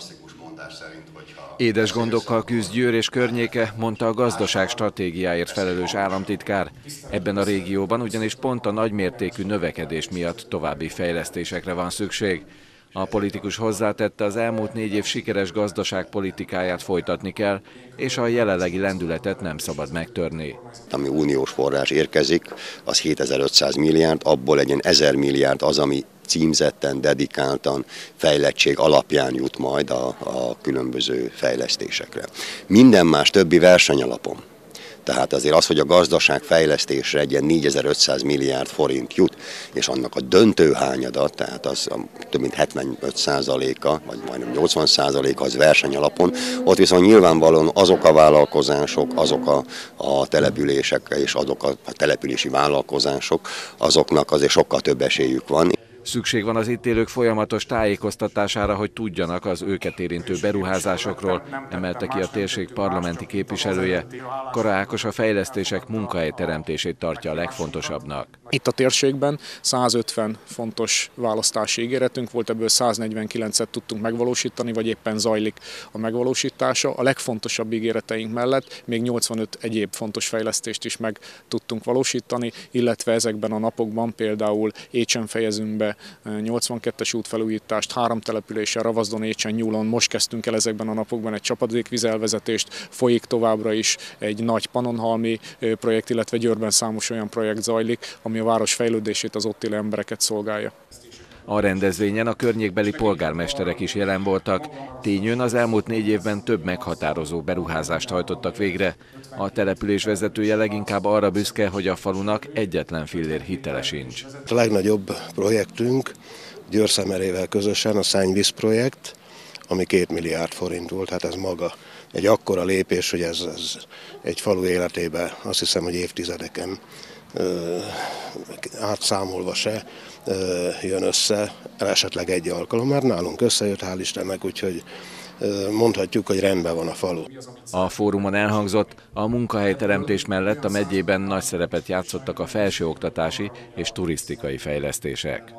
klasszikus mondás szerint, hogyha... Édes gondokkal küzd Győr és környéke, mondta a gazdaság stratégiáért felelős államtitkár. Ebben a régióban ugyanis pont a nagymértékű növekedés miatt további fejlesztésekre van szükség. A politikus hozzátette, az elmúlt négy év sikeres gazdaságpolitikáját folytatni kell, és a jelenlegi lendületet nem szabad megtörni. Ami uniós forrás érkezik, az 7500 milliárd, abból legyen 1000 milliárd az, ami címzetten, dedikáltan, fejlettség alapján jut majd a, a különböző fejlesztésekre. Minden más többi versenyalapon tehát azért az, hogy a gazdaság fejlesztésre egy ilyen 4500 milliárd forint jut, és annak a döntő hányada, tehát az több mint 75 százaléka, vagy majdnem 80 százaléka az versenyalapon, ott viszont nyilvánvalóan azok a vállalkozások, azok a, a települések és azok a, a települési vállalkozások, azoknak azért sokkal több esélyük van. Szükség van az itt élők folyamatos tájékoztatására, hogy tudjanak az őket érintő beruházásokról, emelte ki a térség parlamenti képviselője. Kara a fejlesztések munkahelyteremtését tartja a legfontosabbnak. Itt a térségben 150 fontos választási ígéretünk volt, ebből 149-et tudtunk megvalósítani, vagy éppen zajlik a megvalósítása. A legfontosabb ígéreteink mellett még 85 egyéb fontos fejlesztést is meg tudtunk valósítani, illetve ezekben a napokban például Écsen fejezünk be 82-es útfelújítást, három településsel, Ravazdon, Écsen, Nyúlon. Most kezdtünk el ezekben a napokban egy csapadékvizelvezetést, folyik továbbra is egy nagy panonhalmi projekt, illetve Győrben számos olyan projekt zajlik, ami a város fejlődését, az ott élő embereket szolgálja. A rendezvényen a környékbeli polgármesterek is jelen voltak. Tényön az elmúlt négy évben több meghatározó beruházást hajtottak végre. A település vezetője leginkább arra büszke, hogy a falunak egyetlen fillér hitele sincs. A legnagyobb projektünk Győrszemerével közösen a Szennyvíz projekt, ami két milliárd forint volt, hát ez maga egy akkora lépés, hogy ez, ez egy falu életében azt hiszem, hogy évtizedeken átszámolva se jön össze, esetleg egy alkalom, mert nálunk összejött, hál' Istennek, úgyhogy mondhatjuk, hogy rendben van a falu. A fórumon elhangzott, a munkahelyteremtés mellett a megyében nagy szerepet játszottak a felsőoktatási és turisztikai fejlesztések.